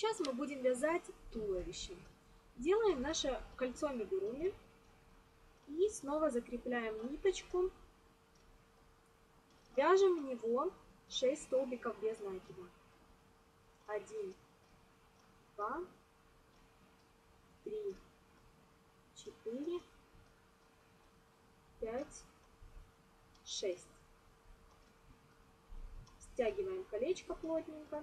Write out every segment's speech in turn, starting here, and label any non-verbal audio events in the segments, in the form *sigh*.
Сейчас мы будем вязать туловище. Делаем наше кольцо амигуруми и снова закрепляем ниточку. Вяжем в него 6 столбиков без накида. 1, 2, 3, 4, 5, 6. Стягиваем колечко плотненько.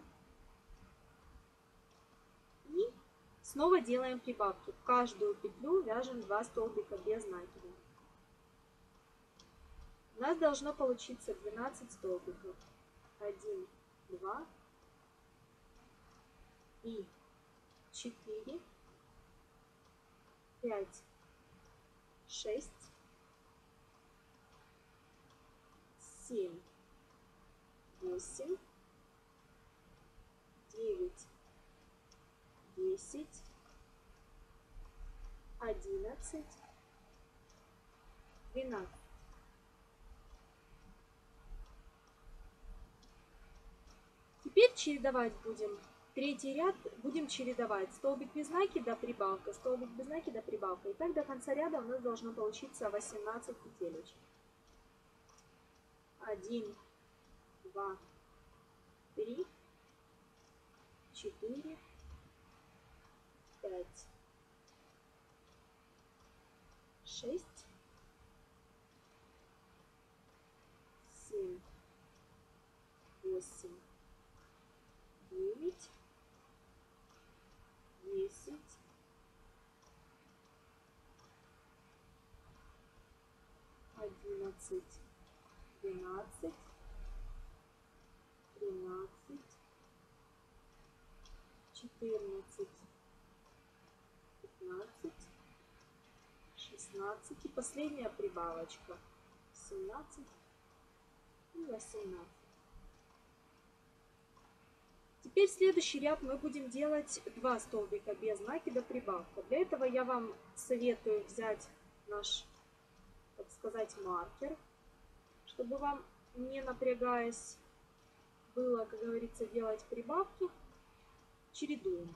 И снова делаем прибавки. В каждую петлю вяжем 2 столбика без накида. У нас должно получиться 12 столбиков. 1, 2 и 4, 5, 6, 7, 8, 9, 10, 11, 12. Теперь чередовать будем. Третий ряд будем чередовать. Столбик без накида, прибавка, столбик без накида, прибавка. И так до конца ряда у нас должно получиться 18 петелечек. 1, 2, 3, 4, 5, 6, 7, 8, 9, 10, 11, 12, 13, 14, 15, 16 и последняя прибавочка 17 и 18. Теперь следующий ряд мы будем делать 2 столбика без накида прибавка. Для этого я вам советую взять наш, так сказать, маркер, чтобы вам не напрягаясь было, как говорится, делать прибавки. Чередуем.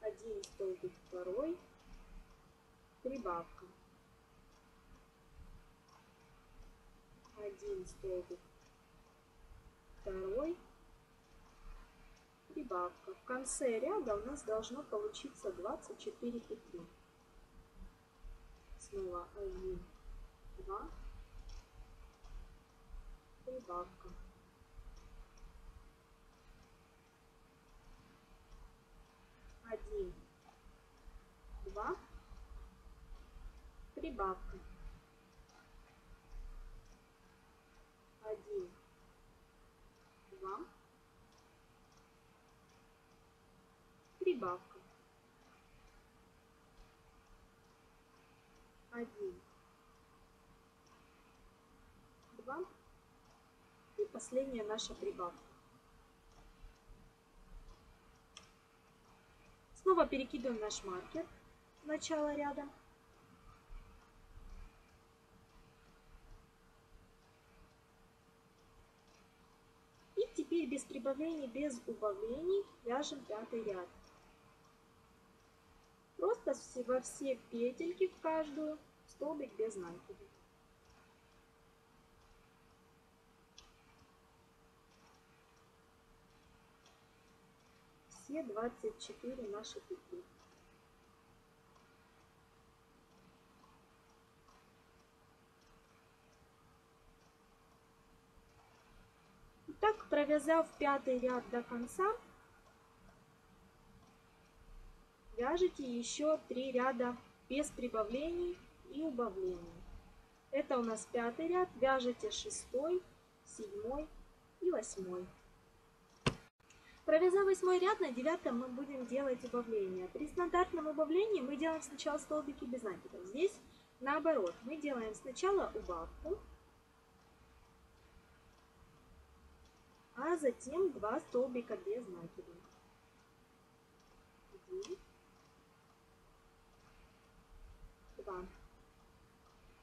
Один столбик, второй, прибавка. Один столбик, второй, прибавка. В конце ряда у нас должно получиться 24 петли. Снова 1, 2, прибавка. Один, два, прибавка. Один, два, прибавка. Один, два и последняя наша прибавка. Снова перекидываем наш маркер в начало ряда. И теперь без прибавлений, без убавлений вяжем пятый ряд. Просто во все петельки в каждую столбик без накида. Все 24 наши петли. Так, провязав пятый ряд до конца, вяжите еще 3 ряда без прибавлений и убавлений. Это у нас пятый ряд, вяжете шестой, седьмой и восьмой. Провязав восьмой ряд, на девятом мы будем делать убавление. При стандартном убавлении мы делаем сначала столбики без накидов. Здесь наоборот, мы делаем сначала убавку, а затем два столбика без накида. Один, 2.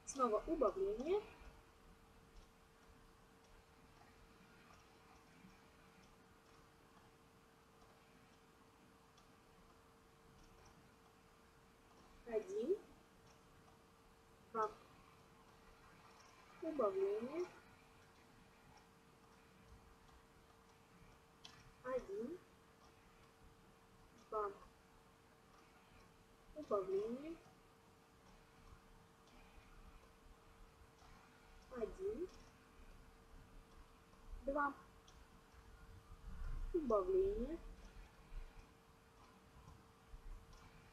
Снова убавление. Один. Два. Убавление. Один. Два. Убавление. 2. Убавление.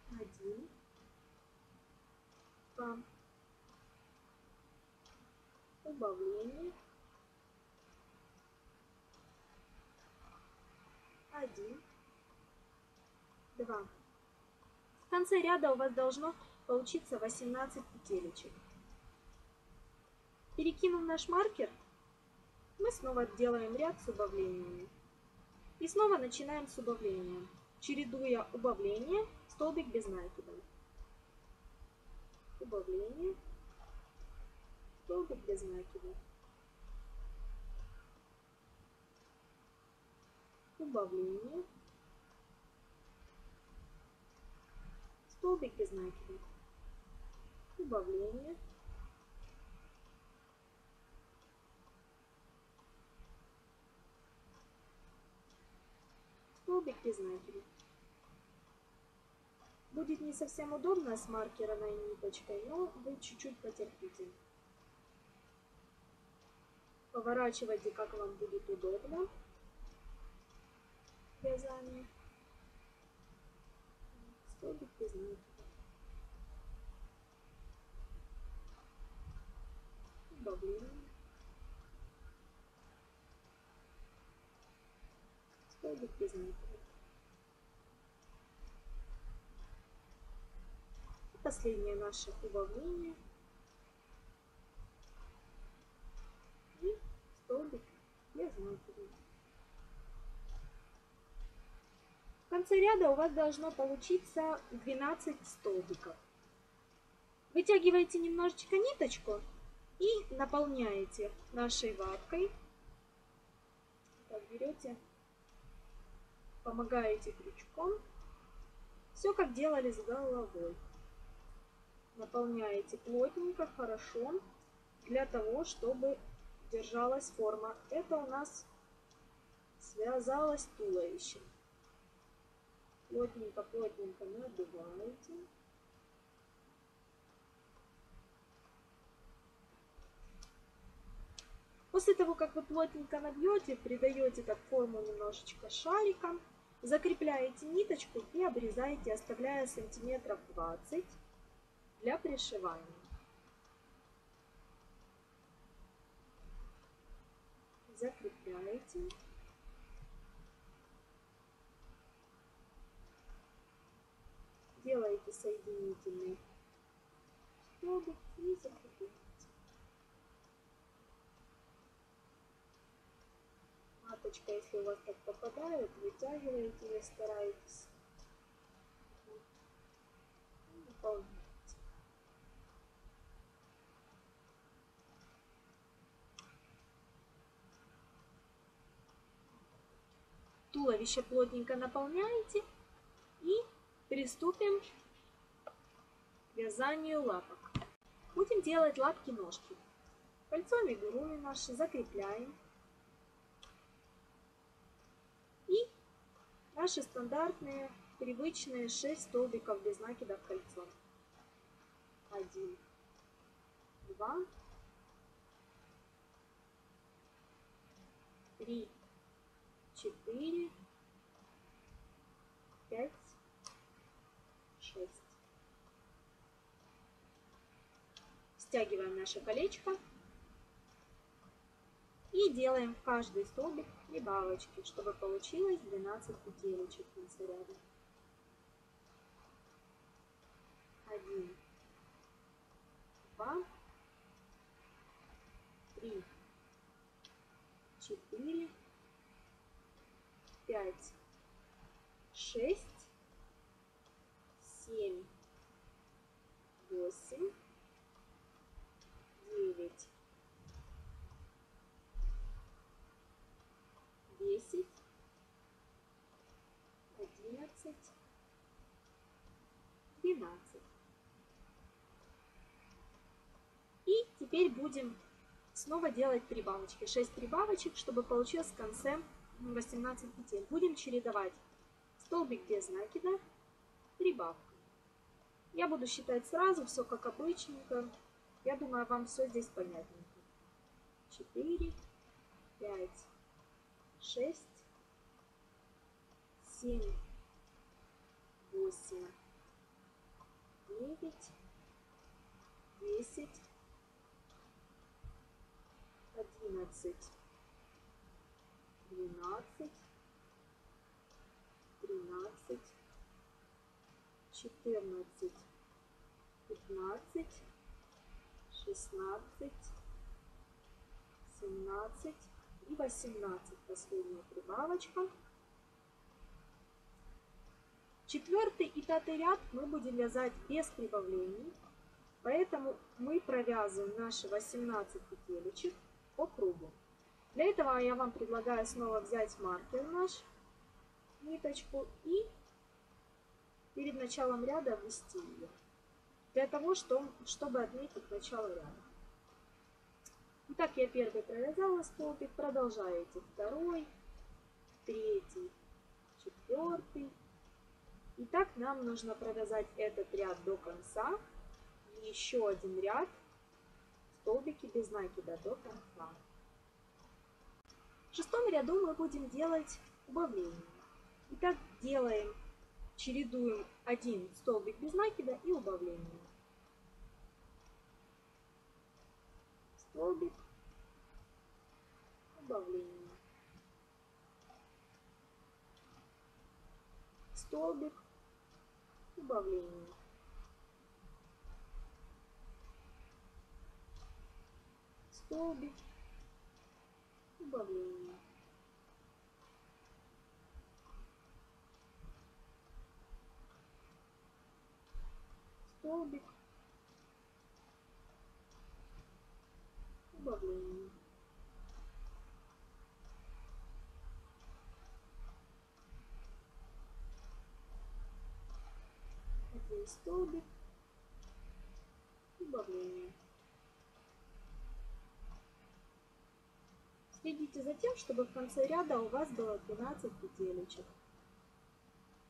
1. 2. А. Убавление. 1. 2. В конце ряда у вас должно получиться 18 петелечек. Перекинув наш маркер, мы снова делаем ряд с убавлениями. И снова начинаем с убавления, чередуя убавление, столбик без накида. Убавление, столбик без накида. Убавление, столбик без накида. Убавление, без накида. Будет не совсем удобно с маркерной ниточкой, но вы чуть-чуть потерпите. Поворачивайте, как вам будет удобно. Вязание. Столбик накида. Убавление. Столбик без накида. Последнее наше убавление. И столбик без накида. В конце ряда у вас должно получиться 12 столбиков. Вытягиваете немножечко ниточку и наполняете нашей ваткой. Так, берете, помогаете крючком. Все как делали с головой. Наполняете плотненько, хорошо, для того, чтобы держалась форма. Это у нас связалось туловище. Плотненько-плотненько надуваете. После того, как вы плотненько набьете, придаете так форму немножечко шариком, закрепляете ниточку и обрезаете, оставляя сантиметров 20 для пришивания. Закрепляете. Делаете соединительный столбик и закрепляете. Маточка, если у вас так попадает, вытягиваете ее, стараетесь. Выполняете. туловище плотненько наполняете и приступим к вязанию лапок. Будем делать лапки-ножки. Кольцом игрули наши закрепляем. И наши стандартные, привычные 6 столбиков без накида кольцо. 1, 2, 3, 4, стягиваем наше колечко и делаем в каждый столбик прибавочки, чтобы получилось 12 петелечек на конце ряда. 1, 2, 3, 4, 5, 6, 7, 8, двенадцать. Теперь будем снова делать прибавочки. 6 прибавочек, чтобы получилось в конце 18 петель. Будем чередовать столбик без накида, прибавка. Я буду считать сразу, все как обычненько. Я думаю, вам все здесь понятненько. 4, 5, 6, 7, 8, 9, 10, 11, 12, 13, 14, 15, 16, 17 и 18. Последняя прибавочка. Четвертый и пятый ряд мы будем вязать без прибавлений. Поэтому мы провязываем наши 18 петелечек по кругу. Для этого я вам предлагаю снова взять маркер наш, ниточку и перед началом ряда ввести ее. Для того, чтобы отметить начало ряда. Итак, я первый провязала столбик, продолжаете второй, третий, четвертый. Итак, нам нужно провязать этот ряд до конца. Еще один ряд столбики без накида до конца. В шестом ряду мы будем делать убавление. Итак, делаем, чередуем один столбик без накида и убавление. Столбик, убавление. Столбик, убавление. Столбик, убавление. Столбик, убавление. Один столбик, убавление. Следите за тем, чтобы в конце ряда у вас было 12 петелечек.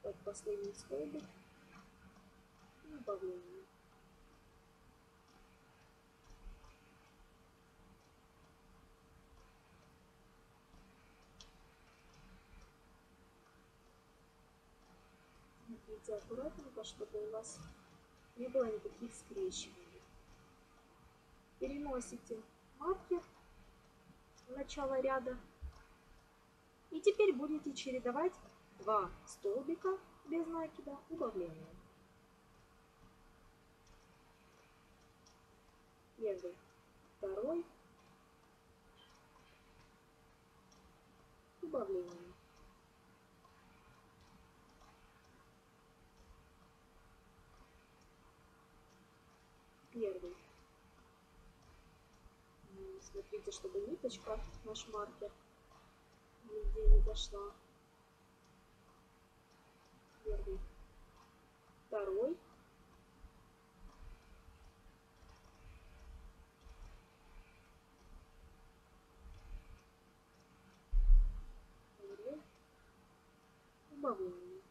Так, последний столбик. И убавление. Смотрите аккуратненько, чтобы у вас не было никаких скрещиваний. Переносите маркер начала ряда. И теперь будете чередовать два столбика без накида убавления. Первый, второй, убавление. Первый, Смотрите, чтобы ниточка, наш маркер, нигде не зашла. Первый. Второй. Убавление.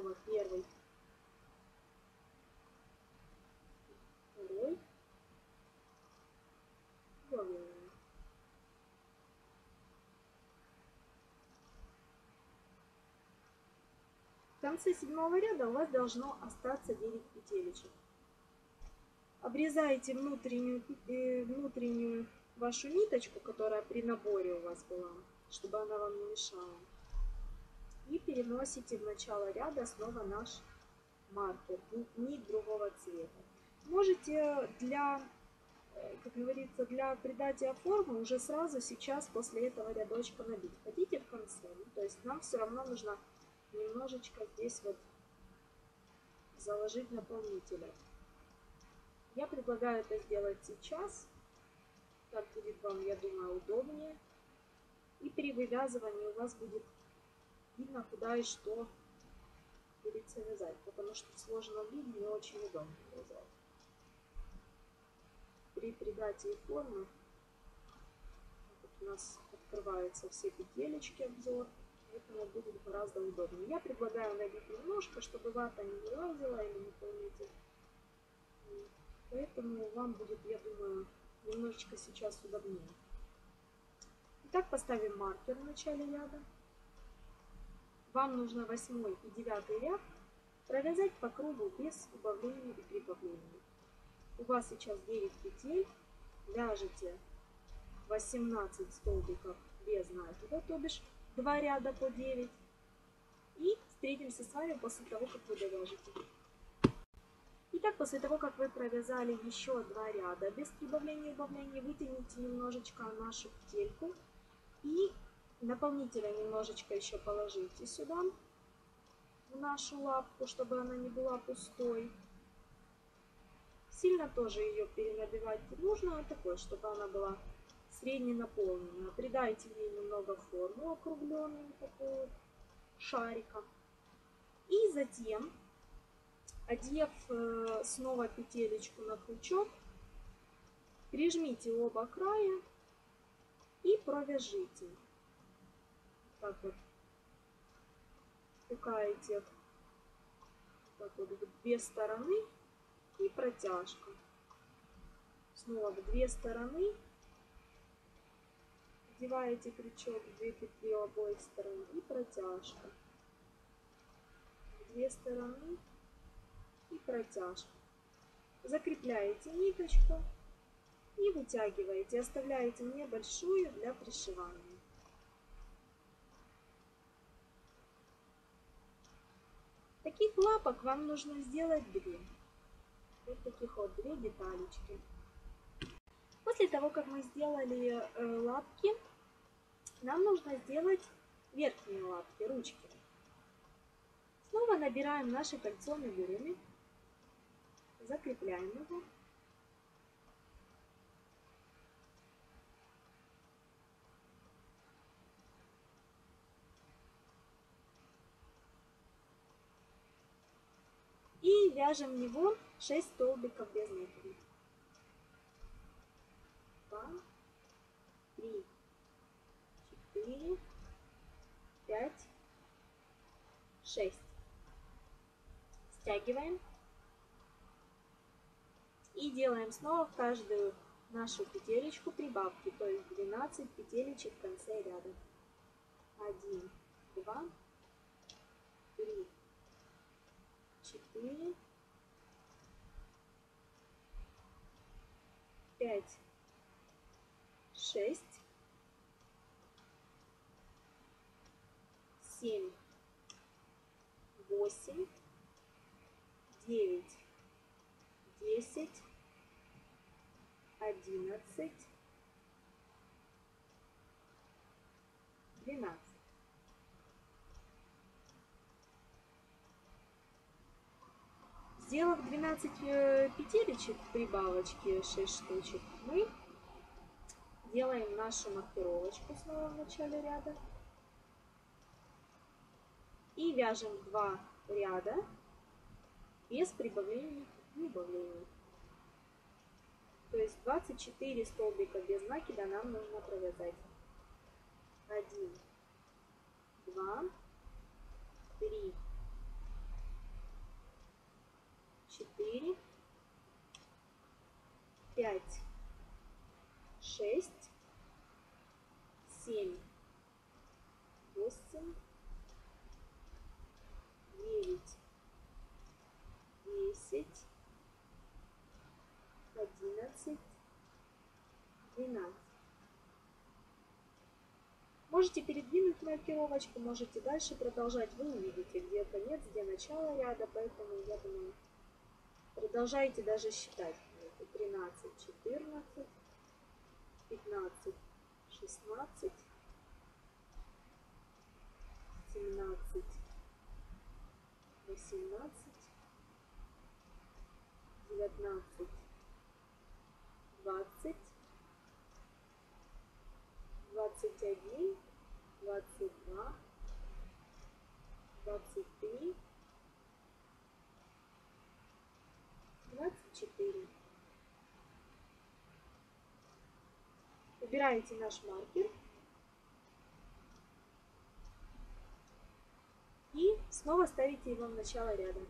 снова первый, второй, убавление. В конце седьмого ряда у вас должно остаться 9 петелечек. Обрезаете внутреннюю, э, внутреннюю вашу ниточку, которая при наборе у вас была, чтобы она вам не мешала переносите в начало ряда снова наш маркер, нить другого цвета. Можете для, э, как говорится, для придания формы уже сразу сейчас после этого рядочка набить. Хотите в конце, ну, то есть нам все равно нужно немножечко здесь вот заложить наполнителя. Я предлагаю это сделать сейчас. Так будет вам, я думаю, удобнее. И при вывязывании у вас будет видно, куда и что будете вязать, потому что в сложном виде не очень удобно вязать. При придатии формы вот у нас открываются все петелечки обзор, поэтому будет гораздо удобнее. Я предлагаю набить немножко, чтобы вата не вылазила или не помните. Поэтому вам будет, я думаю, немножечко сейчас удобнее. Итак, поставим маркер в начале ряда. Вам нужно восьмой и девятый ряд провязать по кругу без убавления и прибавления. У вас сейчас 9 петель, вяжете 18 столбиков без накида, то бишь 2 ряда по 9. И встретимся с вами после того, как вы довяжете. Итак, после того, как вы провязали еще два ряда без прибавления и убавления, вытяните немножечко нашу петельку и наполнителя немножечко еще положите сюда, в нашу лапку, чтобы она не была пустой. Сильно тоже ее перенабивать не нужно, а такой, чтобы она была средне наполненная. Придайте ей немного форму округленную, такую шарика. И затем, одев э, снова петелечку на крючок, прижмите оба края и провяжите так вот втыкаете так вот в две стороны и протяжка. Снова в две стороны одеваете крючок в две петли обоих сторон и протяжка. В две стороны и протяжка. Закрепляете ниточку и вытягиваете. Оставляете небольшую для пришивания. Таких лапок вам нужно сделать две. Вот таких вот две деталечки. После того, как мы сделали э, лапки, нам нужно сделать верхние лапки, ручки. Снова набираем наше кольцо на закрепляем его. Вяжем в него 6 столбиков без накида. 2, 3, 4, 5, 6. Стягиваем. И делаем снова в каждую нашу петелечку прибавки, то есть 12 петелечек в конце ряда. 1, 2, 3, четыре, пять, шесть, семь, восемь, девять, десять, одиннадцать, двенадцать. Сделав 12 э, петелечек прибавочки 6 штучек, мы делаем нашу маркировочку снова в начале ряда. И вяжем 2 ряда без прибавления и убавления. То есть 24 столбика без накида нам нужно провязать. 1, 2, 3, четыре, пять, шесть, семь, восемь, девять, десять, одиннадцать, двенадцать. Можете передвинуть маркировочку, можете дальше продолжать. Вы увидите, где конец, где начало ряда, поэтому я думаю, Продолжайте даже считать. 13, 14, 15, 16, 17, 18, 19, 20, 21, 22, 23, 24. Убираете наш маркер. И снова ставите его в начало ряда.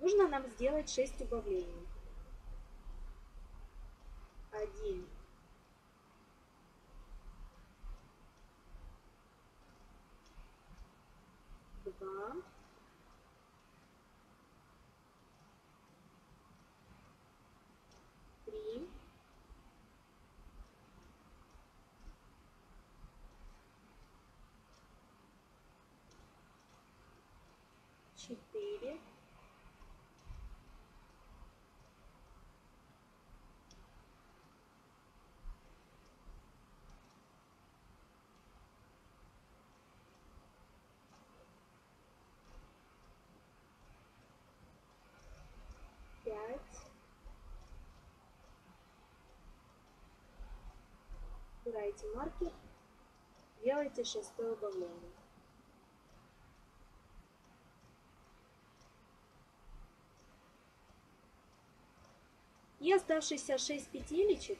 Нужно нам сделать 6 убавлений. 1, два, три, четыре, пять, убираете маркер, делайте шестое убавление. И оставшиеся 6 петелечек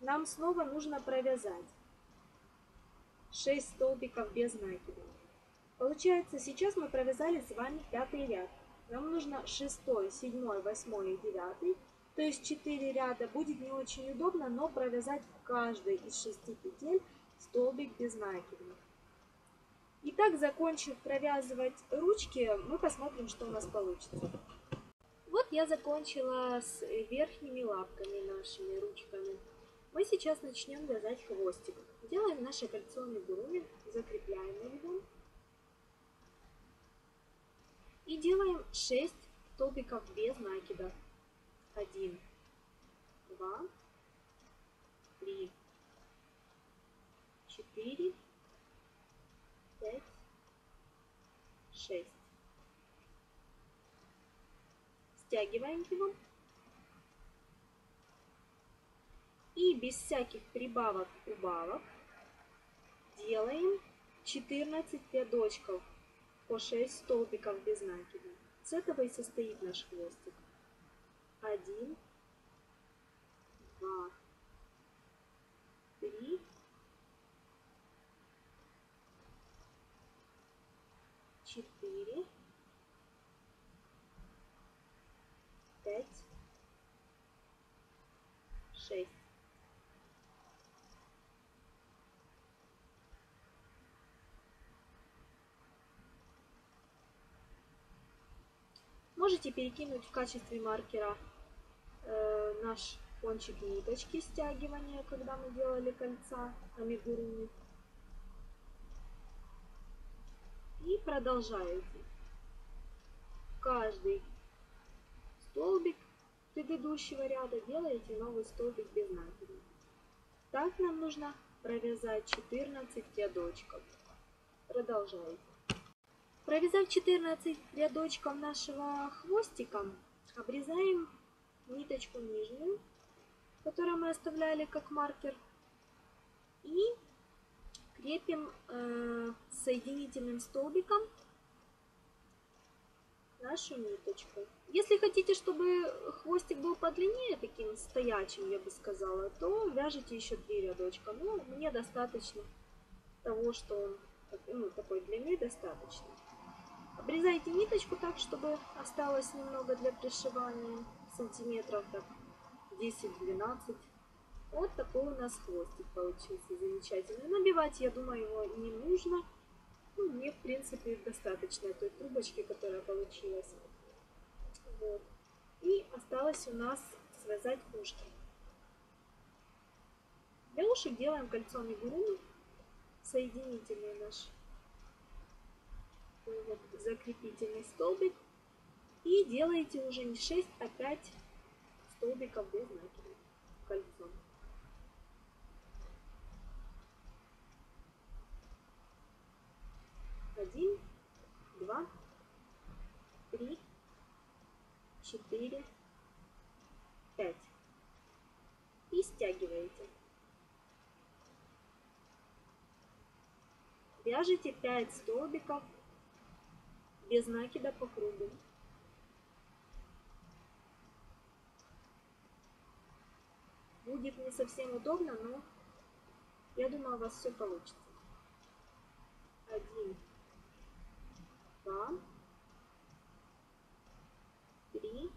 нам снова нужно провязать 6 столбиков без накида. Получается, сейчас мы провязали с вами пятый ряд. Нам нужно 6, 7, 8 и 9. То есть 4 ряда. Будет не очень удобно, но провязать в каждой из 6 петель столбик без накида. Итак, закончив провязывать ручки, мы посмотрим, что у нас получится. Вот я закончила с верхними лапками нашими ручками. Мы сейчас начнем вязать хвостик. Делаем наше кольцо амигуруми, закрепляем его. И делаем 6 столбиков без накида. 1, 2, 3, 4, 5, 6. Стягиваем его. И без всяких прибавок-убавок делаем 14 рядочков по 6 столбиков без накида. С этого и состоит наш хвостик. 1, 2, 3, 4, 5, 6. Можете перекинуть в качестве маркера э, наш кончик ниточки стягивания, когда мы делали кольца амигуруми. И продолжаете. Каждый столбик предыдущего ряда делаете новый столбик без накида. Так нам нужно провязать 14 рядочков. Продолжаете. Провязав 14 рядочков нашего хвостика, обрезаем ниточку нижнюю, которую мы оставляли как маркер, и крепим э, соединительным столбиком нашу ниточку. Если хотите, чтобы хвостик был подлиннее, таким стоячим, я бы сказала, то вяжите еще три рядочка. Ну, мне достаточно того, что он ну, такой длины достаточно. Обрезайте ниточку так, чтобы осталось немного для пришивания, сантиметров так 10-12. Вот такой у нас хвостик получился замечательный. Набивать, я думаю, его не нужно. Ну, мне, в принципе, достаточно той трубочки, которая получилась. Вот. И осталось у нас связать ушки. Для ушек делаем кольцо мигуруми, соединительный наш вот закрепительный столбик. И делаете уже не 6, а 5 столбиков без накида кольцом. Один, два, три, четыре, пять. И стягиваете. Вяжите 5 столбиков без накида по кругу. Будет не совсем удобно, но я думаю, у вас все получится. Один, два, три,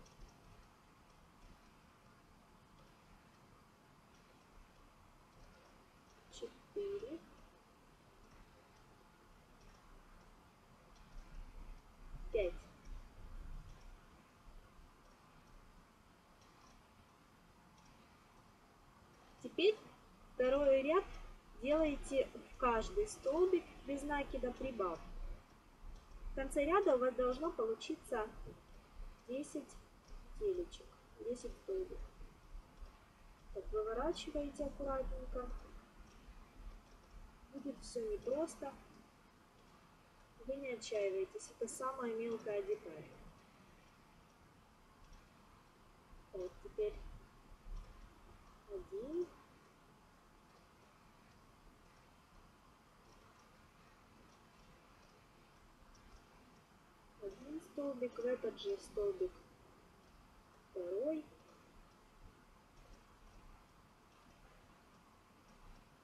четыре, пять. Теперь второй ряд делаете в каждый столбик без накида прибав. В конце ряда у вас должно получиться 10 телечек, 10 столбиков. Так, выворачиваете аккуратненько. Будет все непросто. Вы не отчаивайтесь, это самая мелкая деталь. Вот, теперь один. Один столбик, в этот же столбик второй.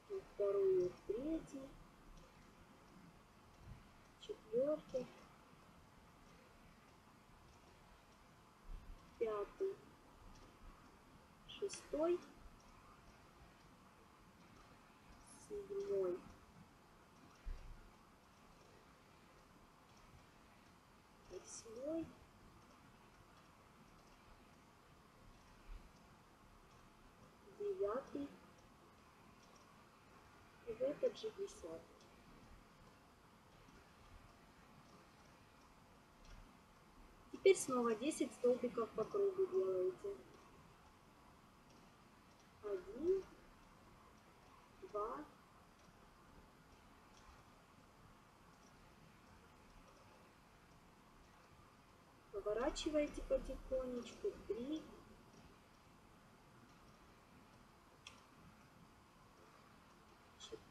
И вторую, третий, четвертый, пятый, шестой, седьмой, восьмой, девятый десятый. Теперь снова 10 столбиков по кругу делаете. Один, два, поворачиваете потихонечку, три,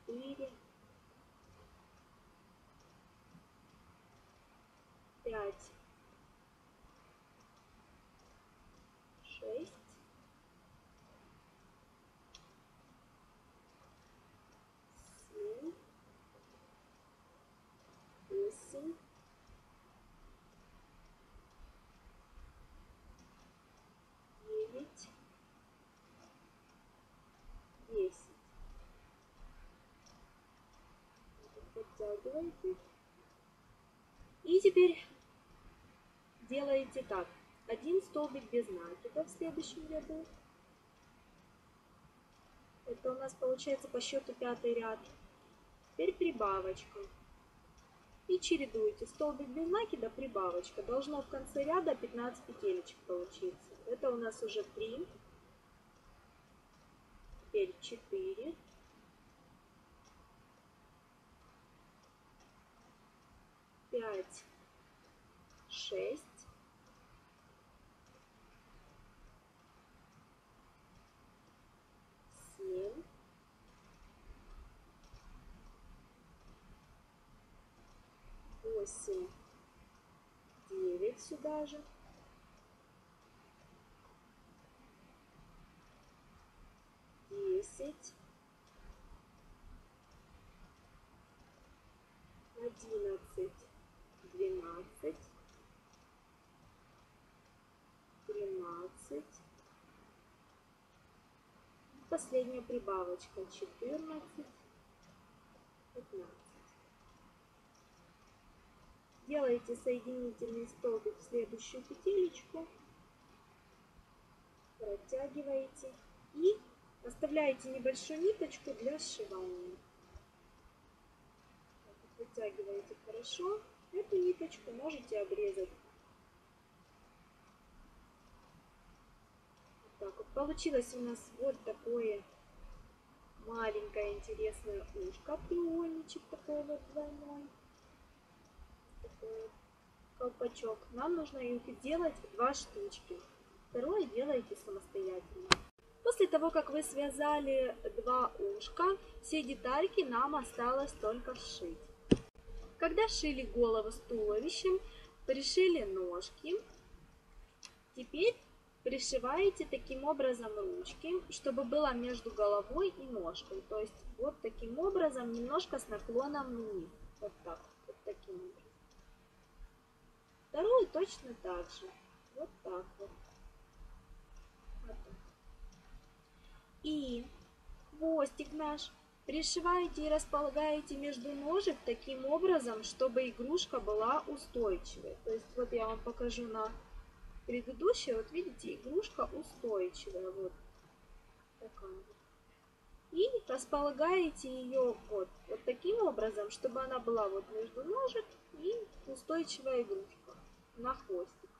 четыре, пять, шесть, семь, восемь, девять, десять. Подтягиваете. И теперь делаете так. Один столбик без накида в следующем ряду. Это у нас получается по счету пятый ряд. Теперь прибавочка. И чередуете столбик без накида, прибавочка. Должно в конце ряда 15 петелечек получиться. Это у нас уже 3. Теперь 4. Пять, шесть, семь, восемь, девять сюда же. Десять, одиннадцать, двенадцать, тринадцать. Последняя прибавочка четырнадцать, пятнадцать. Делаете соединительный столбик в следующую петелечку, протягиваете и оставляете небольшую ниточку для сшивания. Вытягиваете хорошо. Эту ниточку можете обрезать. Вот так вот. Получилось у нас вот такое маленькое интересное ушко, треугольничек такой вот двойной. Такой колпачок. Нам нужно их сделать два штучки. Второе делаете самостоятельно. После того, как вы связали два ушка, все детальки нам осталось только сшить. Когда шили голову с туловищем, пришили ножки. Теперь пришиваете таким образом ручки, чтобы было между головой и ножкой. То есть вот таким образом, немножко с наклоном вниз. Вот так, вот таким образом. Вторую точно так же. Вот так вот. вот так. И хвостик наш пришиваете и располагаете между ножек таким образом, чтобы игрушка была устойчивой. То есть вот я вам покажу на предыдущей, вот видите, игрушка устойчивая. Вот такая. И располагаете ее вот, вот таким образом, чтобы она была вот между ножек и устойчивая игрушка на хвостик.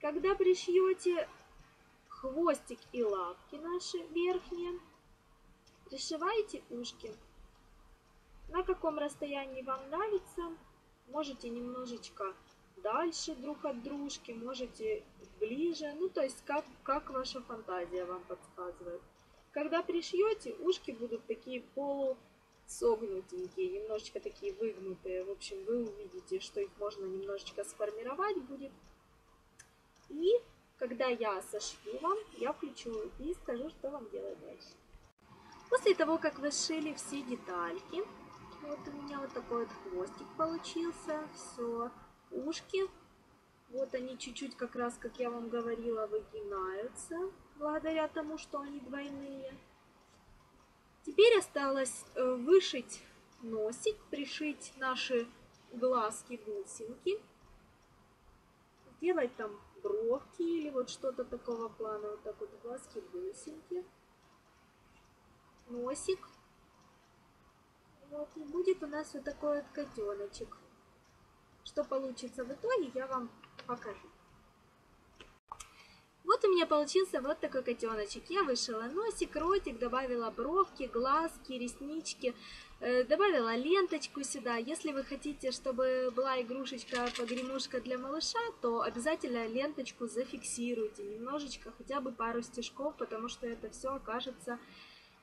Когда пришьете хвостик и лапки наши верхние, пришивайте ушки. На каком расстоянии вам нравится, можете немножечко дальше друг от дружки, можете ближе, ну то есть как, как ваша фантазия вам подсказывает. Когда пришьете, ушки будут такие полусогнутенькие, немножечко такие выгнутые. В общем, вы увидите, что их можно немножечко сформировать будет. И когда я сошью вам, я включу и скажу, что вам делать дальше. После того, как вы сшили все детальки, вот у меня вот такой вот хвостик получился, все, ушки, вот они чуть-чуть как раз, как я вам говорила, выгинаются благодаря тому, что они двойные. Теперь осталось э, вышить носик, пришить наши глазки-бусинки, сделать там бровки или вот что-то такого плана, вот так вот глазки-бусинки, носик. Вот, и будет у нас вот такой вот котеночек. Что получится в итоге, я вам покажу. Вот у меня получился вот такой котеночек. Я вышила носик, ротик, добавила бровки, глазки, реснички, э, добавила ленточку сюда. Если вы хотите, чтобы была игрушечка, погремушка для малыша, то обязательно ленточку зафиксируйте. Немножечко, хотя бы пару стежков, потому что это все окажется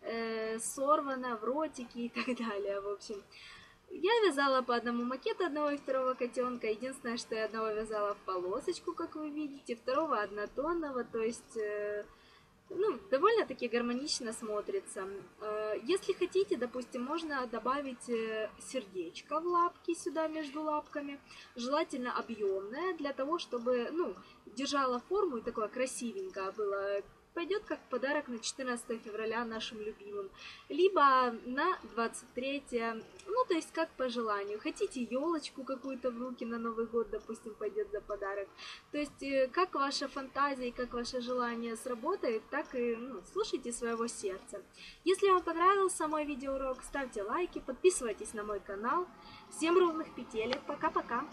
э, сорвано в ротике и так *laughs* далее. В общем, я вязала по одному макету одного и второго котенка. Единственное, что я одного вязала в полосочку, как вы видите, второго однотонного, то есть... Э, ну, довольно-таки гармонично смотрится. Э, если хотите, допустим, можно добавить э, сердечко в лапки сюда между лапками, желательно объемное, для того, чтобы, ну, держала форму и такое красивенькое было пойдет как подарок на 14 февраля нашим любимым, либо на 23, ну то есть как по желанию. Хотите елочку какую-то в руки на Новый год, допустим, пойдет за подарок. То есть э, как ваша фантазия и как ваше желание сработает, так и ну, слушайте своего сердца. Если вам понравился мой видеоурок, ставьте лайки, подписывайтесь на мой канал. Всем ровных петелек, пока-пока!